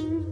you.